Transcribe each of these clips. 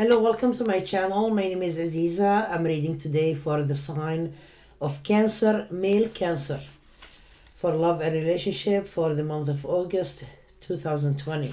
Hello, welcome to my channel. My name is Aziza. I'm reading today for the sign of Cancer, male Cancer, for love and relationship for the month of August 2020.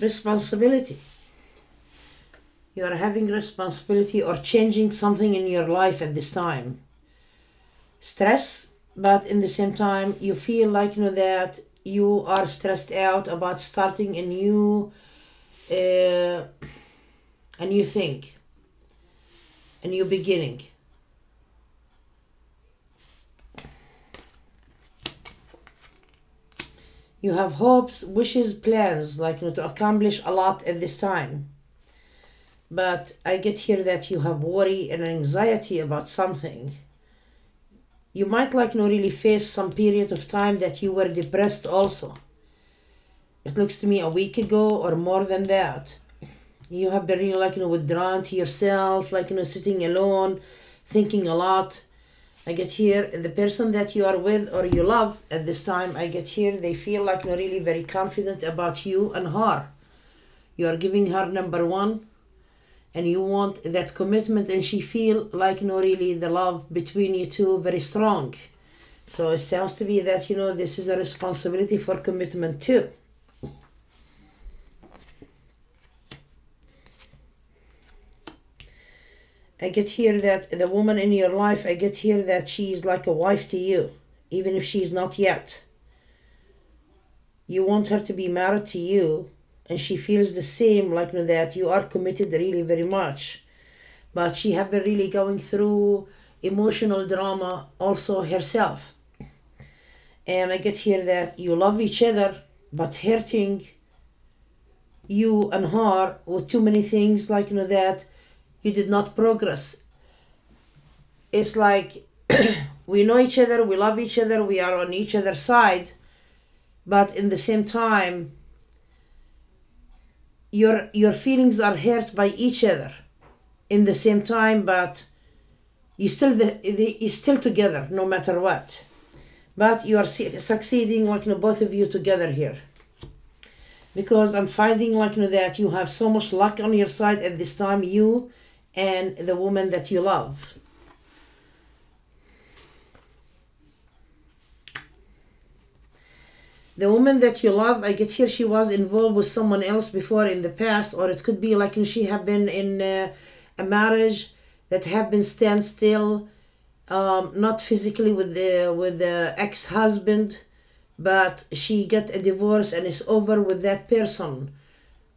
Responsibility. You are having responsibility or changing something in your life at this time. Stress, but in the same time, you feel like you know that you are stressed out about starting a new, uh, a new thing, a new beginning. You have hopes, wishes, plans, like you know, to accomplish a lot at this time. But I get here that you have worry and anxiety about something. You might like not really face some period of time that you were depressed also. It looks to me a week ago or more than that. You have been really like you know withdrawn to yourself, like you know sitting alone, thinking a lot I get here the person that you are with or you love at this time. I get here they feel like they're really very confident about you and her. You are giving her number one, and you want that commitment, and she feel like know really the love between you two very strong. So it sounds to be that you know this is a responsibility for commitment too. I get here that the woman in your life, I get here that she's like a wife to you, even if she's not yet. You want her to be married to you, and she feels the same, like that you are committed really very much. But she have been really going through emotional drama also herself. And I get here that you love each other, but hurting you and her with too many things like you know that you did not progress. It's like we know each other, we love each other, we are on each other's side, but in the same time, your your feelings are hurt by each other in the same time, but you still the, the you still together no matter what. But you are succeeding like you know, both of you together here because I'm finding like you know, that you have so much luck on your side at this time. You and the woman that you love. The woman that you love, I get here, she was involved with someone else before in the past, or it could be like she have been in uh, a marriage that have been stand still, um, not physically with the with the ex husband, but she get a divorce and is over with that person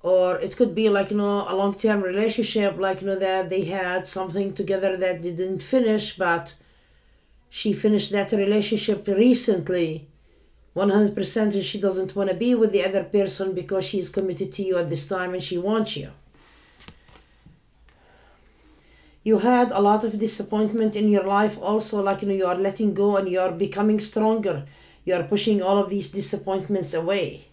or it could be like you know a long term relationship like you know that they had something together that didn't finish but she finished that relationship recently 100% and she doesn't want to be with the other person because she's committed to you at this time and she wants you. You had a lot of disappointment in your life also like you know you are letting go and you are becoming stronger. You are pushing all of these disappointments away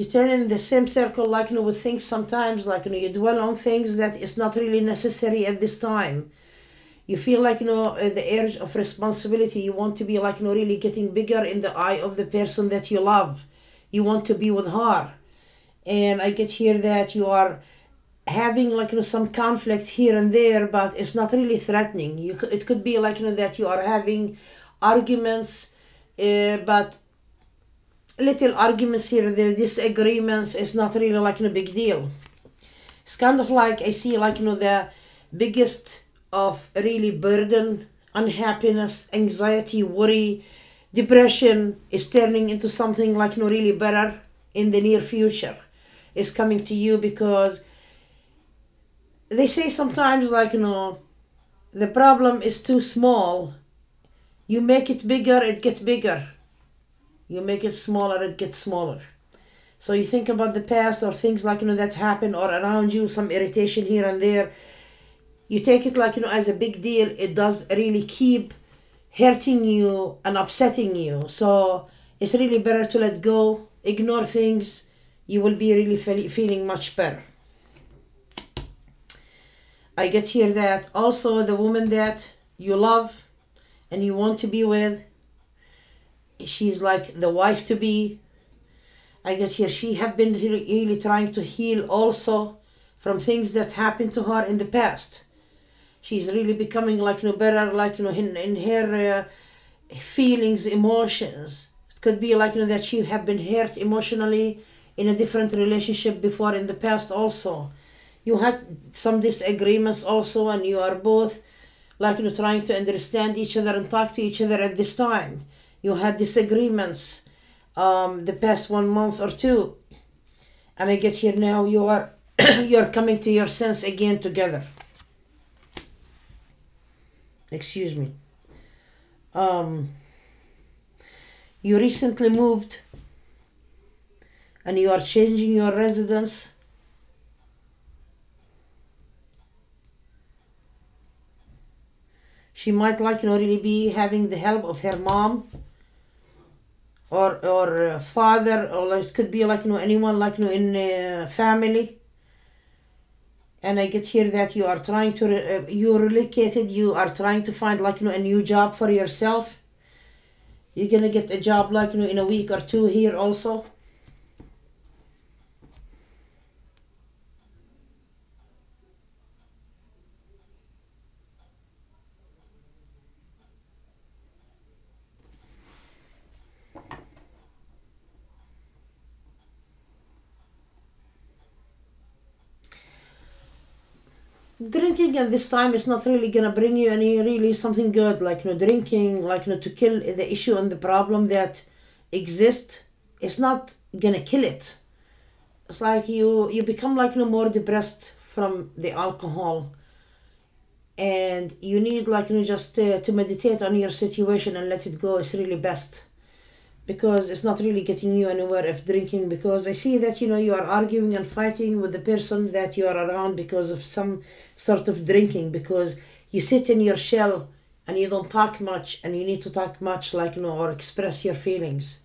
you turn in the same circle like you know with things sometimes like you know you dwell on things that is not really necessary at this time. You feel like you know uh, the urge of responsibility. You want to be like you know really getting bigger in the eye of the person that you love. You want to be with her. And i get here that you are having like you know some conflict here and there but it's not really threatening. You it could be like you know that you are having arguments uh, but little arguments here, there disagreements. It's not really like a no big deal. It's kind of like I see like you know the biggest of really burden, unhappiness, anxiety, worry, depression is turning into something like know really better in the near future. Is coming to you because they say sometimes like you know the problem is too small. You make it bigger, it get bigger You make it smaller, it gets smaller. So you think about the past or things like you know that happen or around you, some irritation here and there. You take it like you know as a big deal. It does really keep hurting you and upsetting you. So it's really better to let go, ignore things. You will be really fe- feeling much better. I get here that also the woman that you love and you want to be with, she's like the wife to be. I guess here she have been really, trying to heal also from things that happened to her in the past. She's really becoming like you no better, like you know in, in her uh, feelings, emotions. It could be like you know that she have been hurt emotionally in a different relationship before in the past also you had some disagreements also and you are both like you know trying to understand each other and talk to each other at this time you had disagreements um, the past one month or two. And i get here now you are you're coming to your sense again together. Excuse me. Um, you recently moved and you are changing your residence. She might like you know really be having the help of her mom or or uh, father or it could be like you know anyone like you know in uh, family. And i get here that you are trying to re- uh, you relocated you are trying to find like you know a new job for yourself. You're gonna get a job like you know in a week or two here also drinking at this time is not really gonna bring you any really something good like you know drinking like you know to kill the issue and the problem that exists it's not gonna kill it. It's like you you become like you know more depressed from the alcohol. And you need like you know just uh, to meditate on your situation and let it go is really best because it's not really getting you anywhere if drinking because i see that you know you are arguing and fighting with the person that you are around because of some sort of drinking because you sit in your shell and you don't talk much and you need to talk much like you know or express your feelings.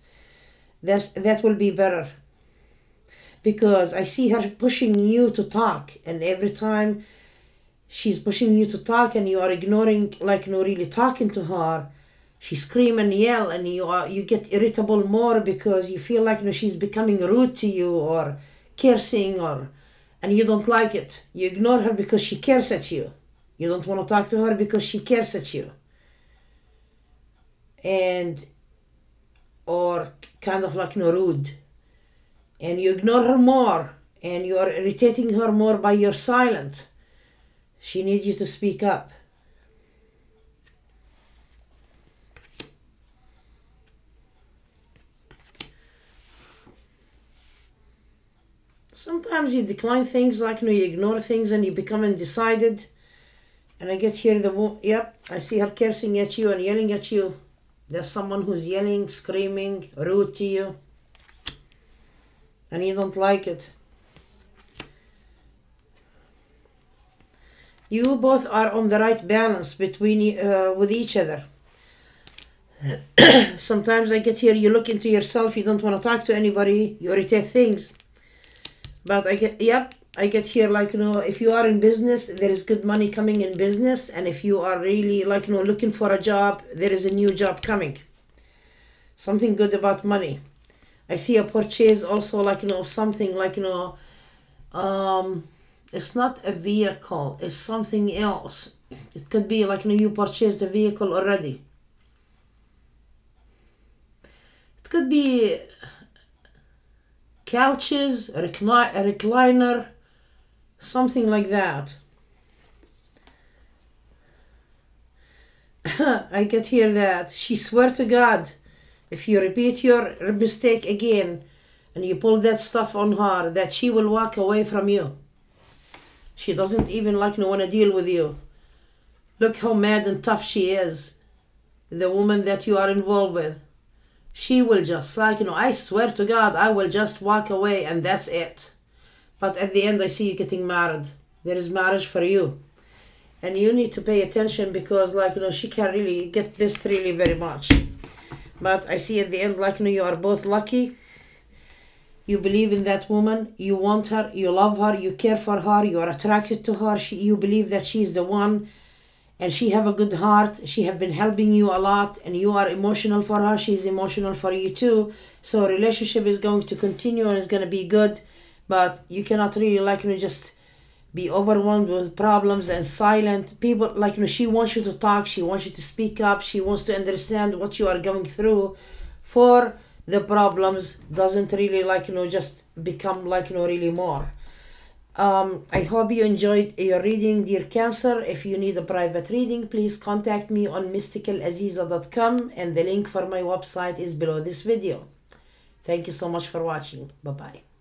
That's that will be better. Because i see her pushing you to talk and every time she's pushing you to talk and you are ignoring like you know really talking to her she scream and yell and you are you get irritable more because you feel like you know she's becoming rude to you or cursing or and you don't like it. You ignore her because she cares at you. You don't want to talk to her because she cares at you. And or kind of like you know rude. And you ignore her more and you are irritating her more by your silence. She needs you to speak up sometimes you decline things like you know you ignore things and you become undecided. And i get here the yep i see her cursing at you and yelling at you. There's someone who's yelling screaming rude to you. And you don't like it. You both are on the right balance between uh, with each other. Sometimes i get here you look into yourself you don't want to talk to anybody you irritate things but I get yep, I get here like you know if you are in business there is good money coming in business and if you are really like you know looking for a job there is a new job coming. Something good about money. I see a purchase also like you know something like you know um it's not a vehicle, it's something else. It could be like you know you purchased a vehicle already. It could be couches, a, recli- a recliner, something like that. I get here that she swear to God, if you repeat your mistake again and you pull that stuff on her, that she will walk away from you. She doesn't even like no want to deal with you. Look how mad and tough she is. The woman that you are involved with. She will just like you know i swear to god i will just walk away and that's it. But at the end i see you getting married. There is marriage for you. And you need to pay attention because like you know she can really get pissed really very much. But i see at the end like you know you are both lucky. You believe in that woman. You want her. You love her. You care for her. You are attracted to her. She, you believe that she is the one and she have a good heart. She have been helping you a lot. And you are emotional for her. She's emotional for you too. So relationship is going to continue and it's going to be good. But you cannot really like you know just be overwhelmed with problems and silent people. Like you know she wants you to talk. She wants you to speak up. She wants to understand what you are going through. For the problems doesn't really like you know just become like you know really more um, I hope you enjoyed your reading, dear Cancer. If you need a private reading, please contact me on mysticalaziza.com and the link for my website is below this video. Thank you so much for watching. Bye-bye.